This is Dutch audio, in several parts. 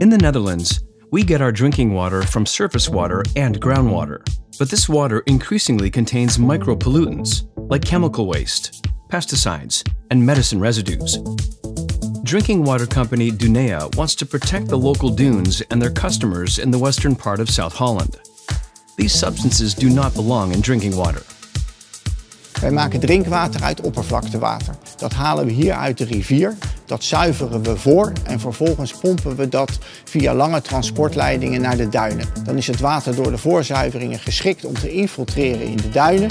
In the Netherlands, we get our drinking water from surface water and groundwater. But this water increasingly contains micropollutants, like chemical waste, pesticides, and medicine residues. Drinking water company Dunea wants to protect the local dunes and their customers in the western part of South Holland. These substances do not belong in drinking water. Wij maken drinkwater uit oppervlaktewater. Dat halen we hier uit de rivier. Dat zuiveren we voor en vervolgens pompen we dat via lange transportleidingen naar de duinen. Dan is het water door de voorzuiveringen geschikt om te infiltreren in de duinen.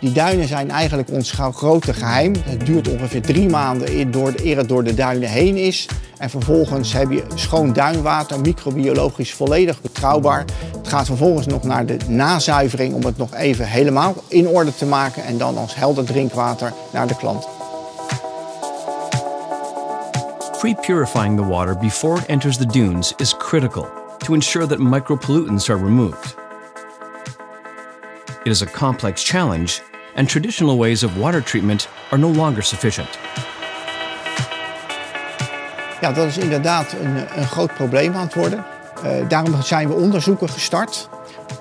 Die duinen zijn eigenlijk ons grote geheim. Het duurt ongeveer drie maanden eer het door de duinen heen is. En vervolgens heb je schoon duinwater, microbiologisch volledig betrouwbaar. Het gaat vervolgens nog naar de nazuivering om het nog even helemaal in orde te maken. En dan als helder drinkwater naar de klant. Pre-purifying the water before it enters the dunes is critical to ensure that micropollutants are removed. It is a complex challenge and traditional ways of water treatment are no longer sufficient. Ja, dat is inderdaad een, een groot probleem aan het worden. Uh, daarom zijn we onderzoeken gestart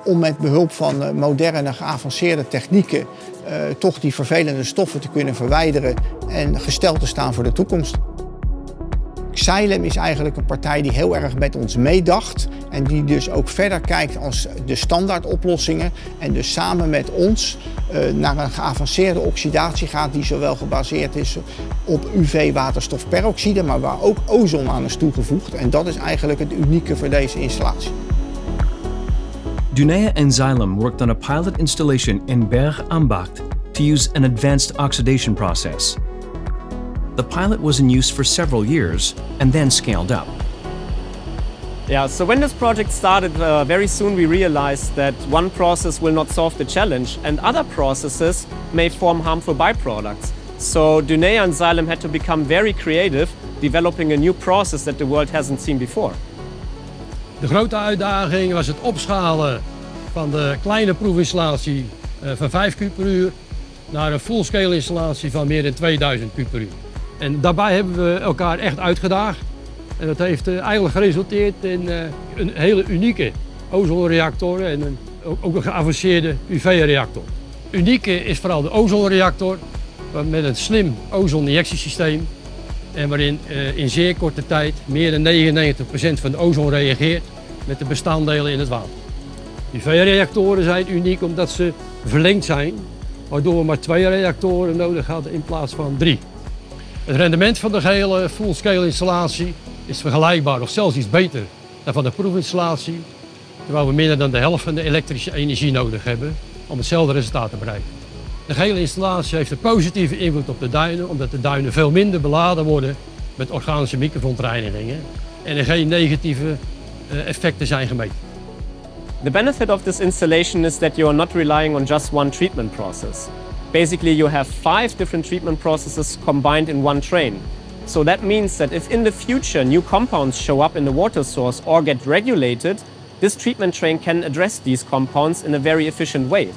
om met behulp van uh, moderne, geavanceerde technieken uh, toch die vervelende stoffen te kunnen verwijderen en gesteld te staan voor de toekomst. Xylem is eigenlijk een partij die heel erg met ons meedacht en die dus ook verder kijkt als de standaardoplossingen en dus samen met ons uh, naar een geavanceerde oxidatie gaat die zowel gebaseerd is op UV-waterstofperoxide, maar waar ook ozon aan is toegevoegd. En dat is eigenlijk het unieke voor deze installatie. Dunea and Xylem worked on a pilot installation in Berg Ambacht to use an advanced oxidation process. The pilot was in use for several years and then scaled up. Yeah, so when this project started, uh, very soon we realized that one process will not solve the challenge and other processes may form harmful byproducts. So Dunea and Xylem had to become very creative, developing a new process that the world hasn't seen before. De grote uitdaging was het opschalen van de kleine proefinstallatie uh, van 5 kub per uur naar een full-scale installatie van meer dan 2000 kub per uur. En daarbij hebben we elkaar echt uitgedaagd. En dat heeft uh, eigenlijk geresulteerd in uh, een hele unieke ozonreactor en een, ook een geavanceerde UV-reactor. Unieke is vooral de ozonreactor met een slim ozoninjectiesysteem en waarin uh, in zeer korte tijd meer dan 99% van de ozon reageert met de bestanddelen in het water. UV-reactoren zijn uniek omdat ze verlengd zijn, waardoor we maar twee reactoren nodig hadden in plaats van drie. Het rendement van de gehele full-scale installatie is vergelijkbaar of zelfs iets beter dan van de proefinstallatie, terwijl we minder dan de helft van de elektrische energie nodig hebben om hetzelfde resultaat te bereiken. De gehele installatie heeft een positieve invloed op de duinen, omdat de duinen veel minder beladen worden met organische microverontreinigingen en er geen negatieve uh, effecten zijn gemeten. The benefit of this installation is that you are not relying on just one treatment process. Basically, you have five different treatment processes combined in one train. So that means that if in the future new compounds show up in the water source or get regulated, this treatment train can address these compounds in a very efficient way.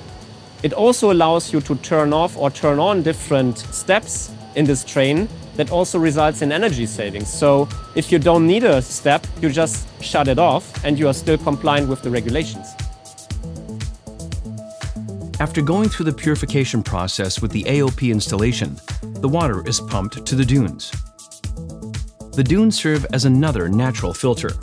It also allows you to turn off or turn on different steps in this train that also results in energy savings. So if you don't need a step, you just shut it off and you are still compliant with the regulations. After going through the purification process with the AOP installation, the water is pumped to the dunes. The dunes serve as another natural filter.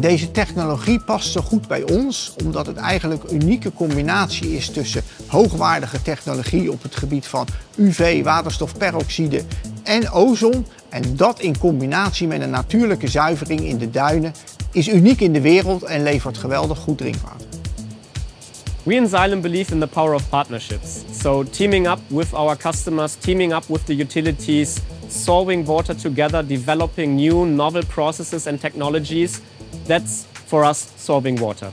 deze technologie past zo goed bij ons, omdat het eigenlijk een unieke combinatie is tussen hoogwaardige technologie op het gebied van UV, waterstofperoxide en ozon. En dat in combinatie met een natuurlijke zuivering in de duinen is uniek in de wereld en levert geweldig goed drinkwater. We in Xylem believe in the power of partnerships. So teaming up with our customers, teaming up with the utilities, solving water together, developing new novel processes and technologies, that's for us solving water.